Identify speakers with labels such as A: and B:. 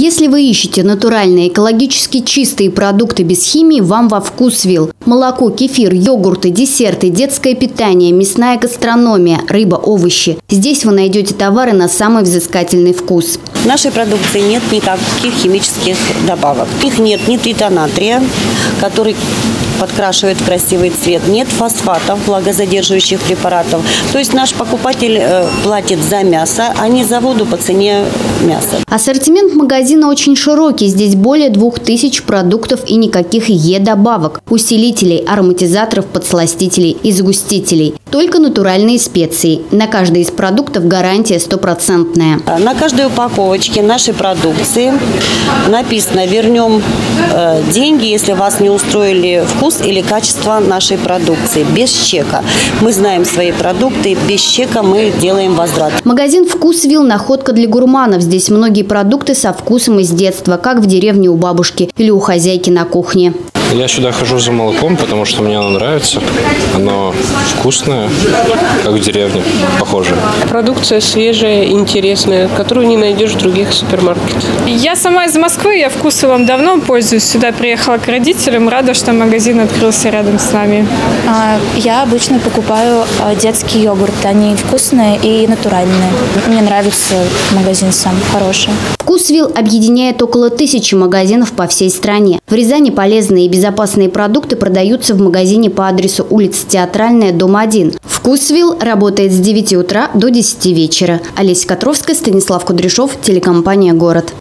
A: Если вы ищете натуральные, экологически чистые продукты без химии, вам во вкусвилл. Молоко, кефир, йогурты, десерты, детское питание, мясная гастрономия, рыба, овощи. Здесь вы найдете товары на самый взыскательный вкус.
B: В нашей продукции нет никаких химических добавок. Их нет нитрата натрия, который подкрашивает красивый цвет. Нет фосфатов, влагозадерживающих препаратов. То есть наш покупатель э, платит за мясо, а не за воду по цене мяса.
A: Ассортимент магазина очень широкий. Здесь более двух тысяч продуктов и никаких Е-добавок, усилителей, ароматизаторов, подсластителей и сгустителей. Только натуральные специи. На каждый из продуктов гарантия стопроцентная.
B: На каждой упаковочке нашей продукции написано «Вернем э, деньги, если вас не устроили вкус или качество нашей продукции, без чека». Мы знаем свои продукты, без чека мы делаем возврат.
A: Магазин «Вкусвилл» – находка для гурманов. Здесь многие продукты со вкусом из детства, как в деревне у бабушки или у хозяйки на кухне.
C: Я сюда хожу за молоком, потому что мне оно нравится. Оно вкусное, как в деревне, похоже.
D: Продукция свежая, интересная, которую не найдешь в других супермаркетах.
E: Я сама из Москвы, я вкусвиллом давно пользуюсь. Сюда приехала к родителям, рада, что магазин открылся рядом с нами.
F: А, Я обычно покупаю а, детский йогурт. Они вкусные и натуральные. Мне нравится магазин сам, хороший.
A: «Вкусвилл» объединяет около тысячи магазинов по всей стране. В Рязани полезные и безопасные продукты продаются в магазине по адресу улица Театральная, дом 1. «Вкусвилл» работает с 9 утра до 10 вечера. Олеся Котровская, Станислав Кудряшов, телекомпания «Город».